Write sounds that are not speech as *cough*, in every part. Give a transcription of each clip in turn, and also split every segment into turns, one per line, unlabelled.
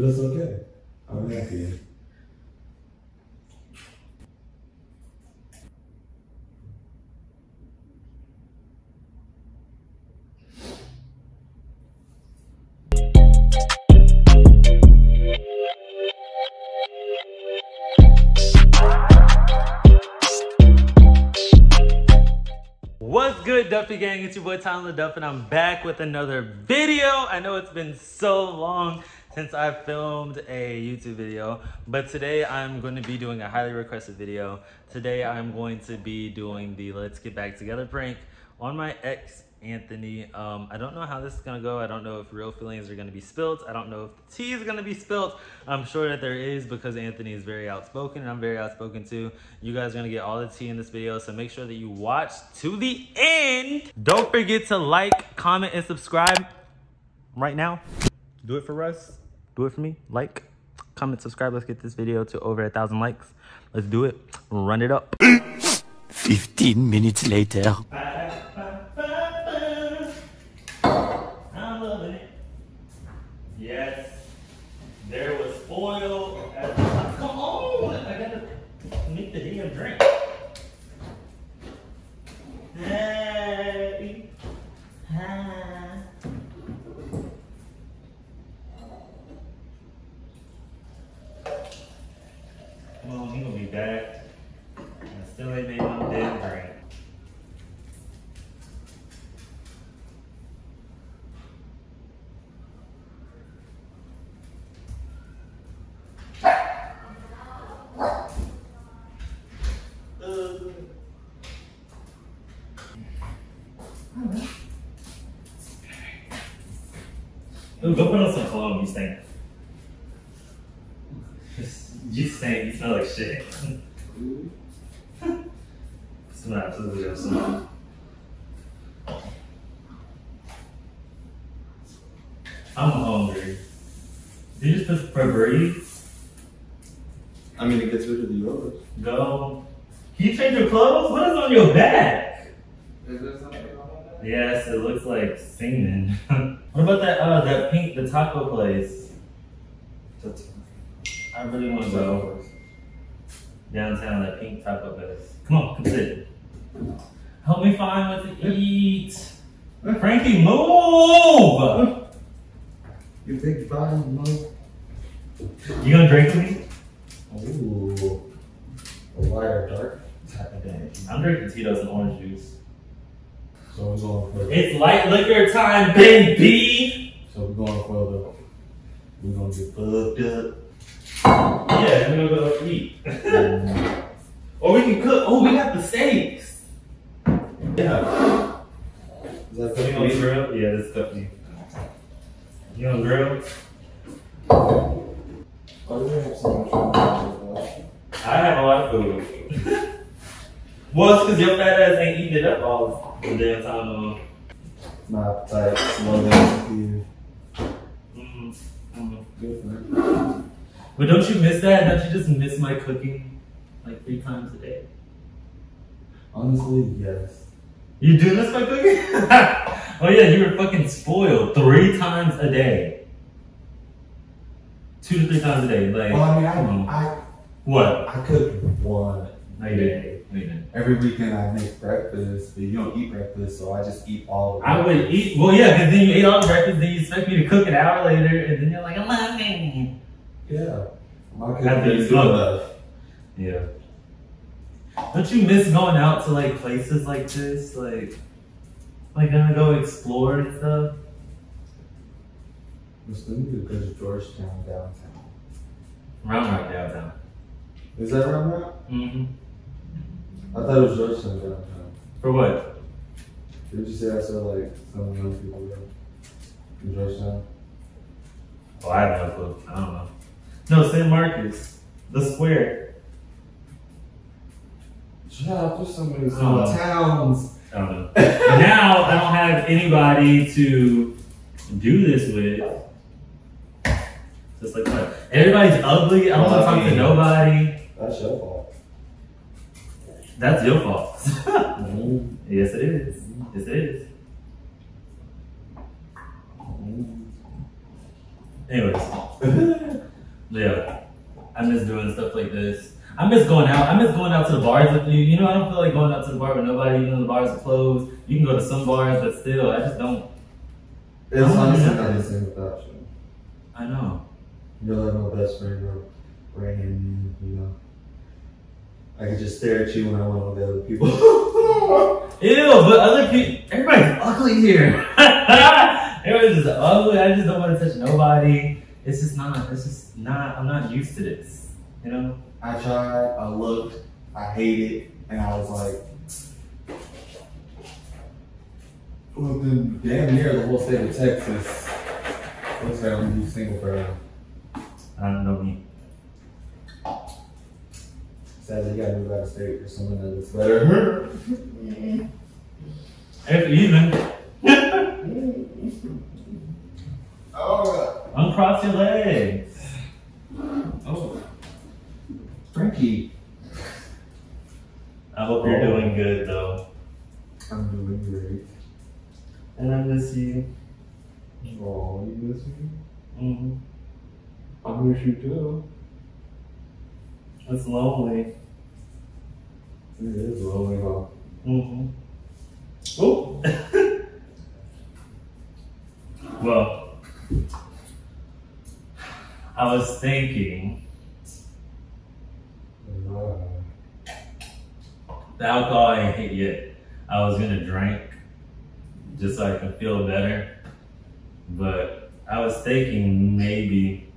But it's okay. I'm happy.
What's good, Duffie Gang? It's your boy Tylan LeDuff, and I'm back with another video. I know it's been so long since I filmed a YouTube video, but today I'm going to be doing a highly requested video. Today I'm going to be doing the Let's Get Back Together prank on my ex, Anthony. Um, I don't know how this is gonna go. I don't know if real feelings are gonna be spilt. I don't know if the tea is gonna be spilt. I'm sure that there is because Anthony is very outspoken and I'm very outspoken too. You guys are gonna get all the tea in this video, so make sure that you watch to the end. Don't forget to like, comment, and subscribe right now. Do it for Russ. Do it for me. Like, comment, subscribe. Let's get this video to over a thousand likes. Let's do it. Run it up. *laughs*
15 minutes later.
Go put on some cologne, you stink. You stink, you smell like shit. Smell absolutely awesome. I'm hungry. Did you just put Febreze?
I mean, it gets rid of the odors.
Go. Can you change your clothes? What is on your back?
Is there something on that?
Yes, it looks like semen. *laughs* what about that uh that pink the taco place? I really want to go downtown that pink taco place. Come on, come sit. Help me find what to eat. Frankie, move!
You big body, mother.
You gonna drink with me?
Ooh. A light or dark type of day.
I'm drinking Tito's and orange juice.
So we're going for.
It's light liquor time, baby!
So we're going for the. We're gonna get fucked up.
Yeah, we're gonna go eat. *laughs* Or we can cook. Oh, we got the steaks. Yeah.
Is that
So you gonna grill? Yeah, this is cooking. You gonna grill?
Oh, they have so much fun.
I have a lot of food. *laughs* well, it's because your fat ass ain't eating it up all the damn time. though.
My appetite slowly disappeared.
Mm, mm.
Good for it.
But don't you miss that? Don't you just miss my cooking like three times a day?
Honestly, yes.
You do miss my cooking? *laughs* oh yeah, you were fucking spoiled three times a day. Two to three times a day. Like,
Well, I mean,
on.
I,
what?
I, I cook one
No, you didn't. No, you didn't.
Every weekend I make breakfast, but you don't eat breakfast, so I just eat all of it.
I would eat. Well, yeah, because then you ate all the breakfast, then you expect me to cook an hour later, and then you're like, I'm hungry.
Yeah. My
After you
enough.
Yeah. Don't you miss going out to like places like this, like, like gonna go explore and stuff?
Let's because of Georgetown downtown.
Round right downtown.
Is that around there?
Mm-hmm.
I thought it was Georgetown downtown.
For what?
Did you say I saw like some young people there in Georgetown?
Oh, I have no clue. I don't know. No, San Marcos, the square.
Yeah, there's so many
Oh.
small towns.
I don't know. Now I don't have anybody to do this with. Just like what? Everybody's ugly. I don't want to talk to nobody.
That's your fault.
That's your fault.
Mm, *laughs*
yes, it is. Yes, it is. Anyways, *laughs* Yeah. I miss doing stuff like this. I miss going out. I miss going out to the bars with you. You know, I don't feel like going out to the bar with nobody. You know, the bars are closed. You can go to some bars, but still, I just don't.
It's
Oh,
honestly not the same without you.
I know.
You're like my best friend, bro. Right hand man, you know. I could just stare at you when I want to look at other people. *laughs*
Ew, but other people, everybody's ugly here. *laughs* Everybody's just ugly. I just don't want to touch nobody. It's just not, it's just not, I'm not used to this. You know?
I tried, I looked, I hated, and I was like, well, then damn near the whole state of Texas looks like I'm single person.
I don't know me.
Sadly, you gotta move out of state for someone that looks better.
If even,
oh,
uncross your legs.
oh, Frankie.
I hope you're
Oh.
doing good though.
I'm doing great.
And I miss you.
Oh, you miss me?
hmm
I miss you too.
It's lonely.
It is lonely, huh?
hmm Oh. *laughs* well, I was thinking the alcohol ain't hit yet. I was gonna drink just so I can feel better, but I was thinking maybe.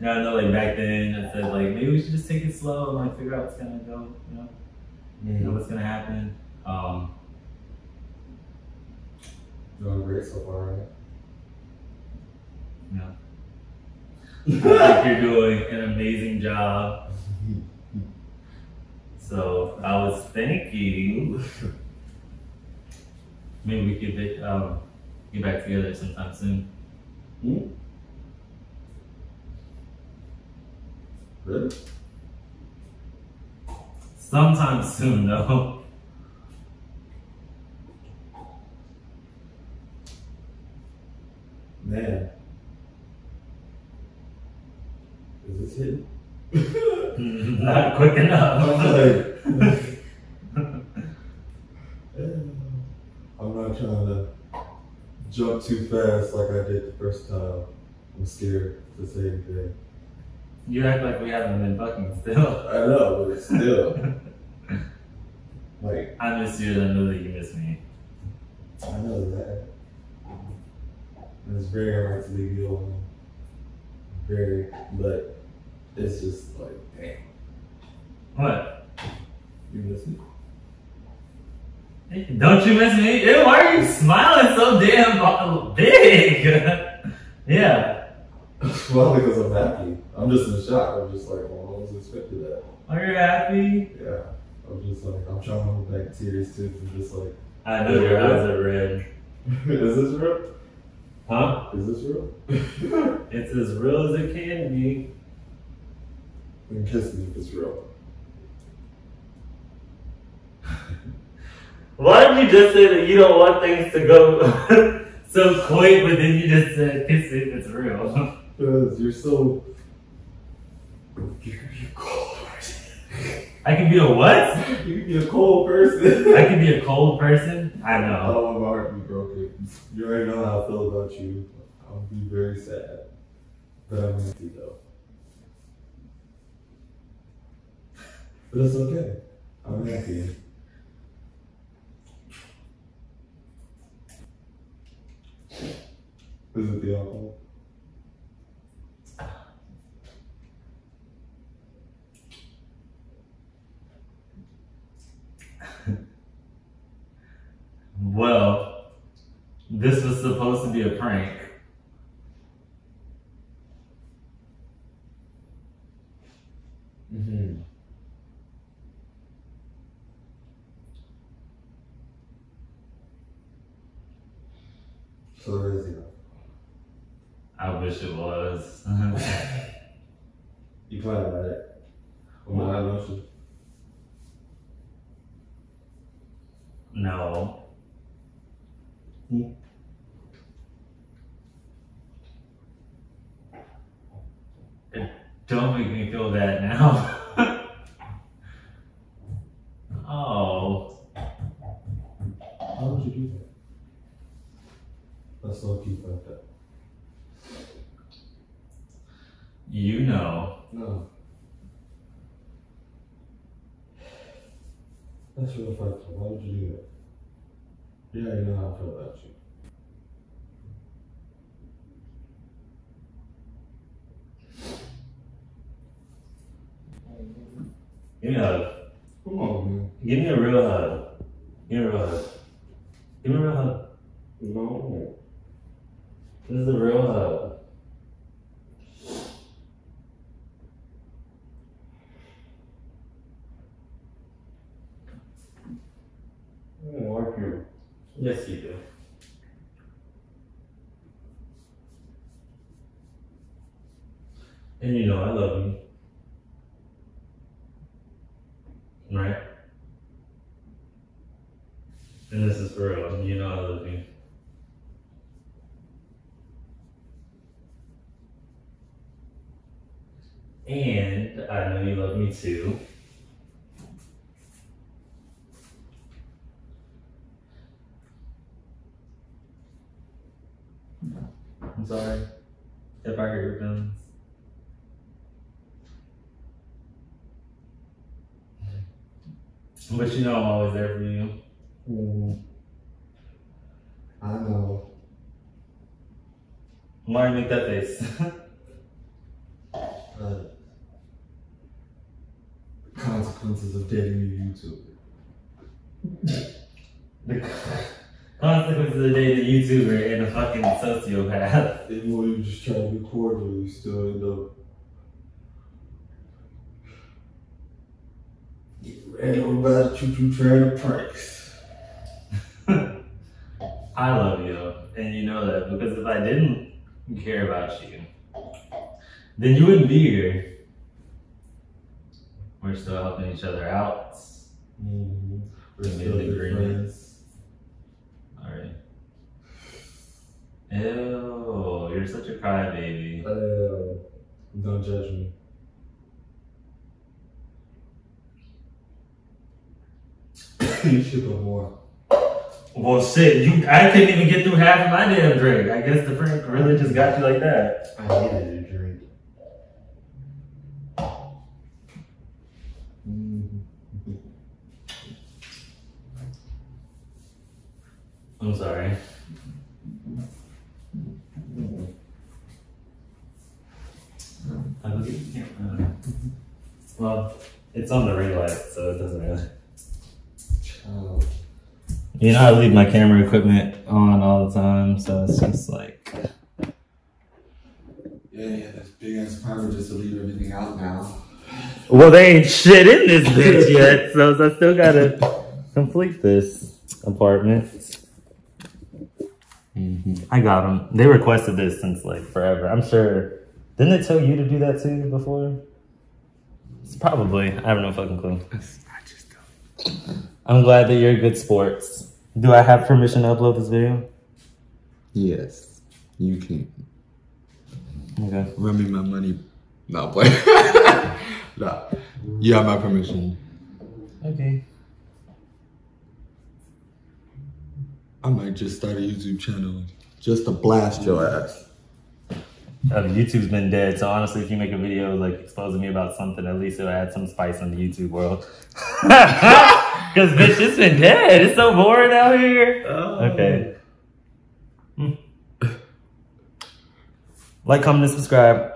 You know, I know like back then I said like maybe we should just take it slow and like figure out what's gonna go. You know, you know
mm,
what's gonna happen. Um,
doing great so far, right?
know, I think you're doing an amazing job. *laughs* So I was thinking maybe we could get, um, get back together sometime soon.
Really?
Sometime soon, though.
Man. Is this it? *laughs*
Not quick
I'm
enough. *laughs*
like, *laughs* I'm not trying to jump too fast like I did the first time. I'm scared to say anything.
You act like we haven't been fucking still. *laughs*
I know, but it's still. *laughs* like,
I miss you and I know that you miss me.
I know that. And it's very hard to leave you alone. Very, but it's just like, damn,
What?
you miss me.
Don't you miss me? Ew, why are you smiling so damn uh, big? *laughs* yeah.
Well, because I'm happy. I'm just in shock. I'm just like, well, I wasn't expecting that.
Are you happy?
Yeah. I'm just like, I'm trying to hold back tears too. I'm just like,
I know your eyes are red. *laughs*
is this real?
Huh?
Is this real? *laughs*
It's as real as it can be.
And kiss me if it's real. *laughs*
Why did you just say that you don't want things to go so quick, but then you just said kiss it if it's real?
Because you're so. You can be a cold person.
I can be a what?
You can be a cold person.
I can be a cold person? I know.
don't my heart be broken. You already know how I feel about you. I'll be very sad. But I'm empty though. But it's okay. I'm happy. Is it the alcohol?
Well, this was supposed to be a prank.
Mm-hmm. So there is the.
I wish it was. *laughs*
You plan on it? With my emotion?
No. Don't make me feel bad now. *laughs* oh.
Why would you do that? That's so cute like that.
You know.
No. That's real factual. Why would you do that? Yeah, you know how I feel about you.
Give me a hug.
Come on, man.
Give me a real hug. Give me a real hug. Give me a real hug.
No.
This is a real hug.
I don't like you.
Yes, you do. And you know I love you. Right? And this is for real. You know I love you. And I know you love me too. I'm sorry if I hurt your feelings. But you know I'm always there for you.
Mm. I know.
Why you make that face? *laughs*
Uh, consequences of dating a YouTuber.
the *laughs* consequences of dating a YouTuber and a fucking sociopath. *laughs*
Even when you just try to be cordial, you still end up. Getting ran over by the choo choo train of pranks.
I love you, and you know that because if I didn't care about you, then you wouldn't be here. We're still helping each other out.
Mm-hmm. We're
We
still
made an
good
agreement.
friends.
Alright. Ew, you're such a crybaby.
Uh, don't judge me. *coughs* you should go more.
Well, shit, you, I couldn't even get through half of my damn drink. I guess the drink really just got you like that.
I needed a drink. Mhm.
I'm sorry. I'll go get the camera. Well, it's on the ring light, so it doesn't really.
Child.
You know, I leave my camera equipment on all the time, so it's just like.
Yeah, yeah, that's big ass apartment just to leave everything out now.
Well, they ain't shit in this bitch yet, so I still gotta complete this apartment. Mm-hmm. I got them. They requested this since like forever. I'm sure. Didn't they tell you to do that too before? It's probably. I have no fucking clue.
I just don't.
I'm glad that you're a good sports. Do I have permission to upload this video?
Yes, you can.
Okay.
Run me my money. No, play. no. You have my permission.
Okay.
I might just start a YouTube channel just to blast your ass.
Uh, YouTube's been dead, so honestly, if you make a video like exposing me about something, at least it'll add some spice in the YouTube world. *laughs* Because bitch, it's been dead. It's so boring out here. Okay. Hmm. Like, comment, and subscribe.